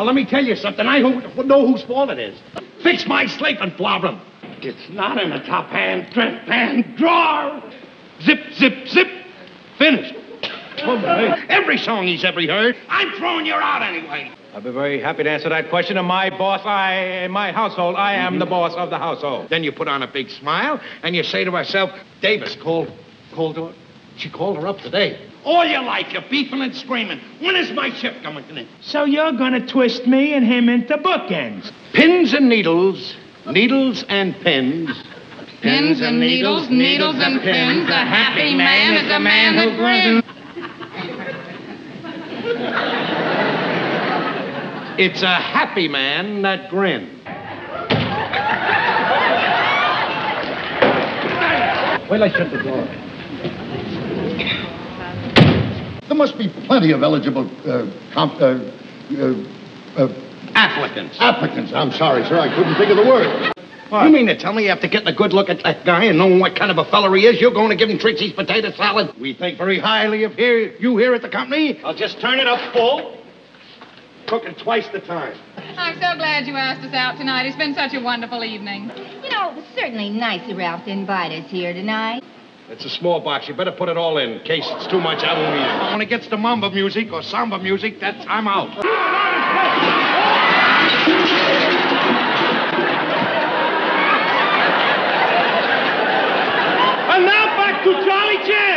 Well, let me tell you something. I who, know whose fault it is. Fix my sleeping problem. It's not in the top hand, dress hand drawer. Zip, zip, zip. Finished. Oh, Every song he's ever heard, I'm throwing you out anyway. I'll be very happy to answer that question. And my boss, I, in my household, I am the boss of the household. Then you put on a big smile and you say to herself, Davis called, called her. She called her up today. All you like, you're beefing and screaming. When is my ship coming in? So you're gonna twist me and him into bookends. Pins and needles, needles and pins. Pins and needles, needles and pins. A happy man is a man who grins. It's a happy man that grins. Wait, I shut the door. There must be plenty of eligible uh, comp, uh, uh, uh, Applicants. applicants. I'm sorry, sir. I couldn't think of the word. You mean to tell me after getting a good look at that guy and knowing what kind of a feller he is, you're going to give him Trixie's potato salad? We think very highly of here, you here at the company. I'll just turn it up full. Cooking twice the time. I'm so glad you asked us out tonight. It's been such a wonderful evening. You know, it was certainly nice of Ralph to invite us here tonight. It's a small box. You better put it all in. Case it's too much, I won't eat it. When it gets to mambo music or samba music, that's I'm out. and now back to Charlie J.